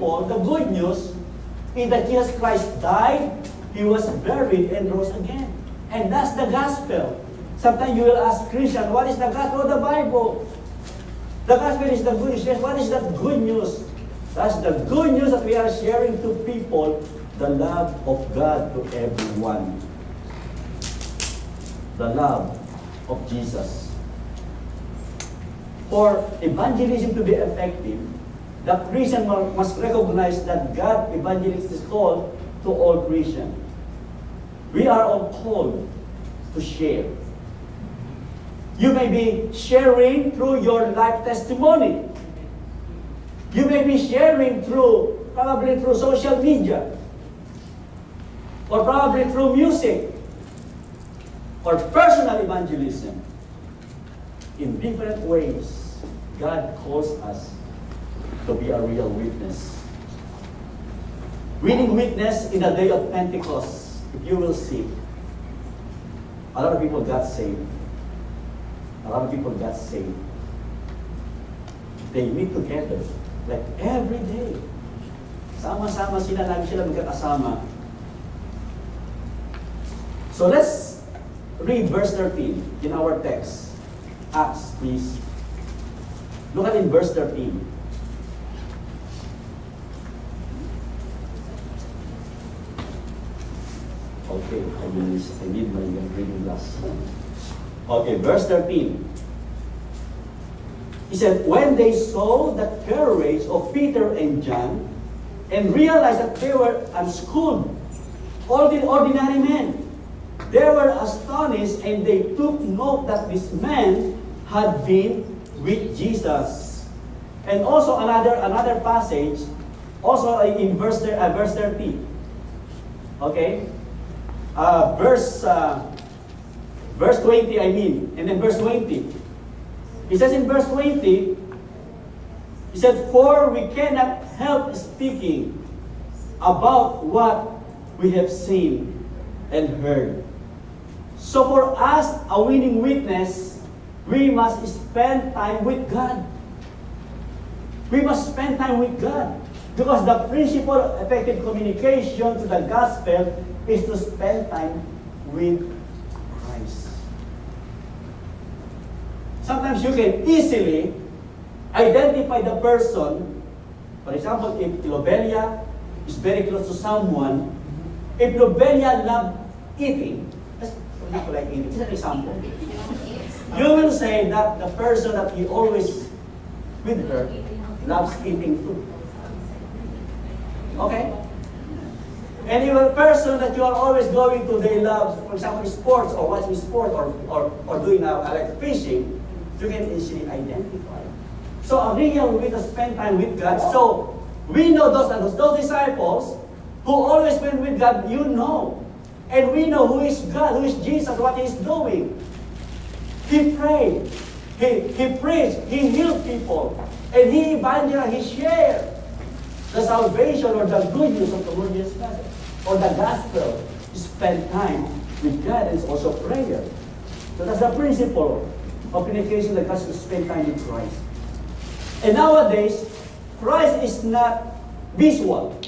the good news is that Jesus Christ died, He was buried, and rose again. And that's the gospel. Sometimes you will ask Christian, what is the gospel of the Bible? The gospel is the good news. What is that good news? That's the good news that we are sharing to people, the love of God to everyone. The love of Jesus. For evangelism to be effective, the Christian must recognize that God evangelist is called to all Christians. We are all called to share. You may be sharing through your life testimony. You may be sharing through, probably through social media, or probably through music, or personal evangelism. In different ways, God calls us to be a real witness. Reading witness in the day of Pentecost, you will see, a lot of people got saved. A lot of people got saved. They meet together, like every day. Sama-sama sila, lagi sila magkakasama. So let's read verse 13 in our text. Acts, please. Look at in verse 13. Okay, I I need my reading glass. Okay, verse 13. He said, When they saw the courage of Peter and John and realized that they were unschooled, ordinary men, they were astonished and they took note that this man had been with Jesus. And also another another passage, also in verse, uh, verse 13. Okay? Uh, verse uh, verse 20, I mean, and then verse 20. He says in verse 20, he said, For we cannot help speaking about what we have seen and heard. So for us, a winning witness, we must spend time with God. We must spend time with God. Because the principle of effective communication to the gospel is to spend time with Christ. Sometimes you can easily identify the person. For example, if Lobelia is very close to someone, if Lobelia loves eating, that's people like eating, just an example. You will say that the person that he always with her loves eating too. Okay? And if a person that you are always going to, they love, for example, sports or watching sports or, or, or doing uh, like fishing, you can easily identify. So a real way to spend time with God. So we know those, those, those disciples who always spend with God, you know. And we know who is God, who is Jesus, what He's doing. He prayed, He, he preached, He healed people, and He evangelized, He shared the salvation or the good news of the Lord Jesus Christ or the gospel. Spend time with God and also prayer. So that's the principle of communication that has to spend time with Christ. And nowadays, Christ is not visual.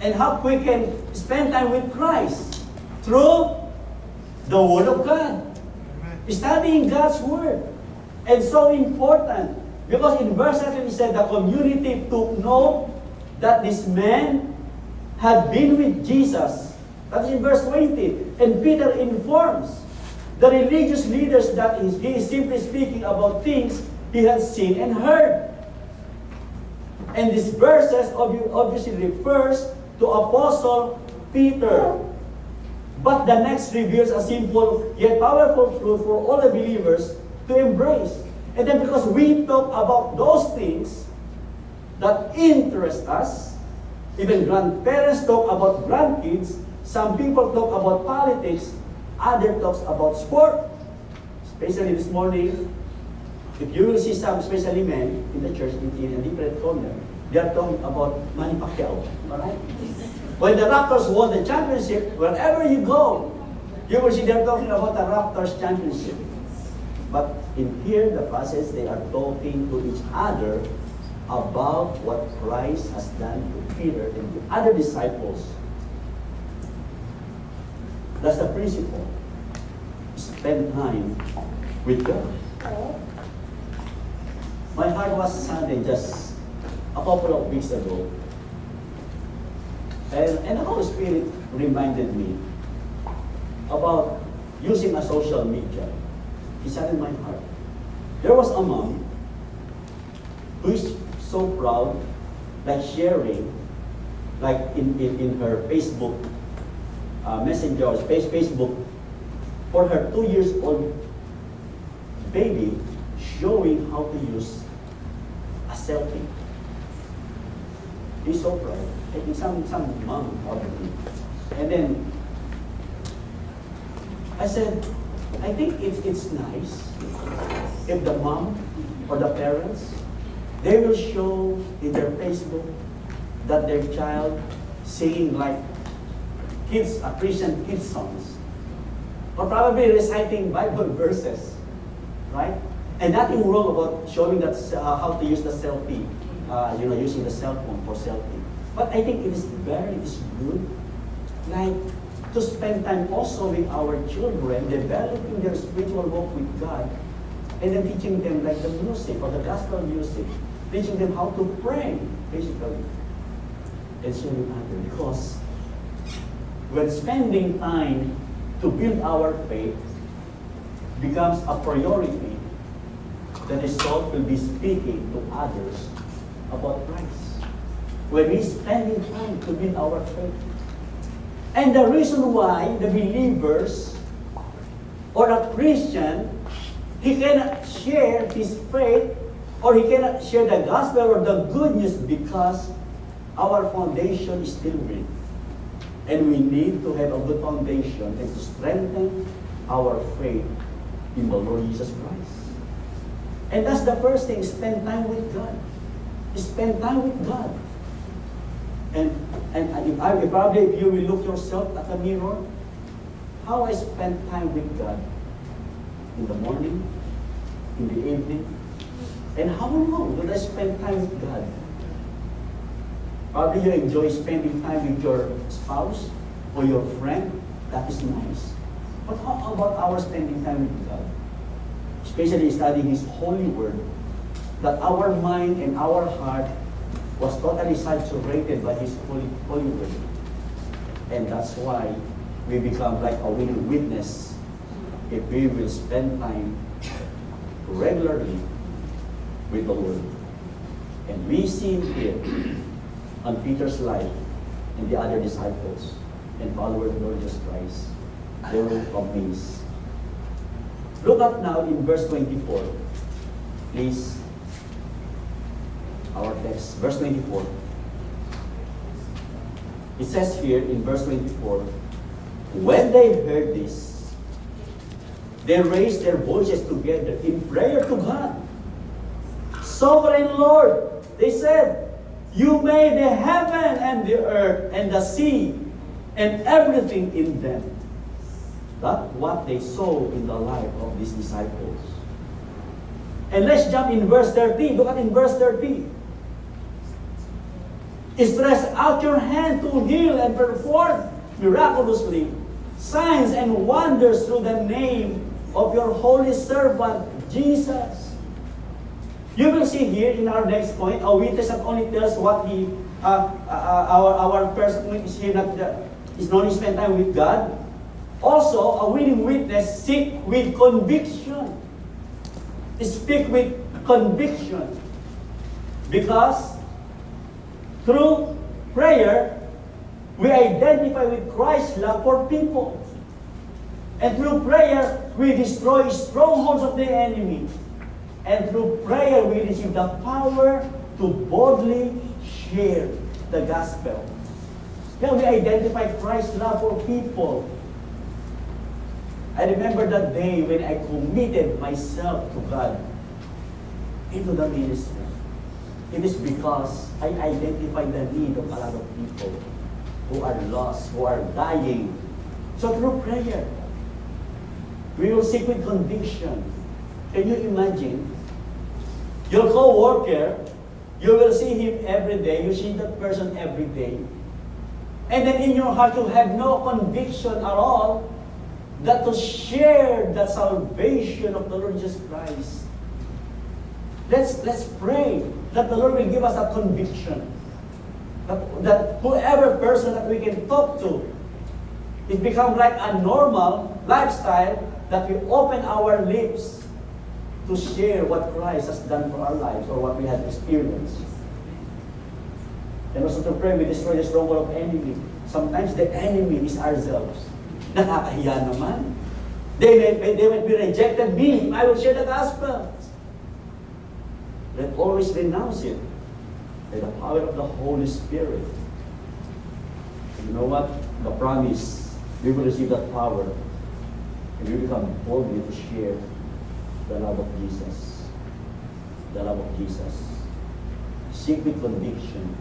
And how we can spend time with Christ? Through the Word of God. Studying God's Word. And so important. Because in verse 7 he said the community took note that this man had been with Jesus. That's in verse 20. And Peter informs the religious leaders that he is simply speaking about things he had seen and heard. And this verses obviously refers to Apostle Peter. But the next reveals a simple yet powerful truth for all the believers to embrace. And then because we talk about those things, that interest us. Even grandparents talk about grandkids. Some people talk about politics. Other talks about sport. Especially this morning, if you will see some, especially men in the church in, a different corner, they are talking about Manny Pacquiao. Alright? When the Raptors won the championship, wherever you go, you will see they're talking about the Raptors championship. But in here, the process, they are talking to each other about what Christ has done to Peter and the other disciples. That's the principle. Spend time with God. My heart was saddened just a couple of weeks ago. And, and the Holy Spirit reminded me about using a social media. He said in my heart. There was a mom who is so proud, like sharing, like in, in, in her Facebook uh, messenger, space Facebook, for her two years old baby, showing how to use a selfie. He's so proud. I think some, some mom probably. And then I said, I think it's, it's nice if the mom or the parents, they will show in their Facebook that their child singing like kids, Christian kids songs. Or probably reciting Bible verses, right? And nothing wrong about showing that uh, how to use the selfie, uh, you know, using the cell phone for selfie. But I think it is very, it is good, like to spend time also with our children, developing their spiritual walk with God, and then teaching them like the music or the gospel music, teaching them how to pray, basically, sharing others. Because when spending time to build our faith becomes a priority, then the result will be speaking to others about Christ. When we spending time to build our faith, and the reason why the believers or a Christian, he cannot share his faith or he cannot share the gospel or the good news because our foundation is still weak. And we need to have a good foundation and to strengthen our faith in the Lord Jesus Christ. And that's the first thing, spend time with God. Spend time with God. And, and if I, probably if you will look yourself at the mirror, how I spend time with God in the morning, in the evening, and how long do I spend time with God? Probably you enjoy spending time with your spouse or your friend. That is nice. But how about our spending time with God? Especially studying His holy word, that our mind and our heart was totally saturated by His holy, holy word. And that's why we become like a willing witness if we will spend time regularly with the Lord. And we see here on Peter's life and the other disciples and followers of Lord Jesus Christ, they were amazed. Look at now in verse 24. Please our text, verse 24. It says here in verse 24, when they heard this, they raised their voices together in prayer to God. Sovereign Lord, they said, You made the heaven and the earth and the sea and everything in them. That's what they saw in the life of these disciples. And let's jump in verse 13. Look at in verse 13. Stretch out your hand to heal and perform miraculously signs and wonders through the name of your holy servant, Jesus. You will see here in our next point, a witness not only tells what he, uh, uh, our, our point is here, not the, is not spend time with God, also a willing witness seek with conviction. Speak with conviction. Because through prayer, we identify with Christ's love for people. And through prayer, we destroy strongholds of the enemy. And through prayer, we receive the power to boldly share the gospel. Now we identify Christ's love for people. I remember that day when I committed myself to God into the ministry. It is because I identify the need of a lot of people who are lost, who are dying. So through prayer, we will seek with conviction. Can you imagine? Your co-worker You will see him every day. You see that person every day. And then in your heart, you have no conviction at all that to share the salvation of the Lord Jesus Christ. Let's, let's pray that the Lord will give us a conviction. That, that whoever person that we can talk to, it becomes like a normal lifestyle that we open our lips to share what Christ has done for our lives or what we have experienced. And also to pray, we destroy the stronghold of enemy. Sometimes the enemy is ourselves. Nakakahiya naman. They may, they might be rejected me. I will share the gospel. Let always renounce it by the power of the Holy Spirit. You know what? The promise, we will receive that power and we become boldly to share the love of Jesus. The love of Jesus. Seek with conviction